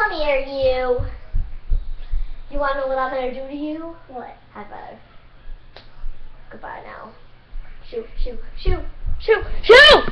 come here, you. You want to know what I'm going to do to you? What? High five. Goodbye now. Shoot, shoot, shoot, shoot, shoot!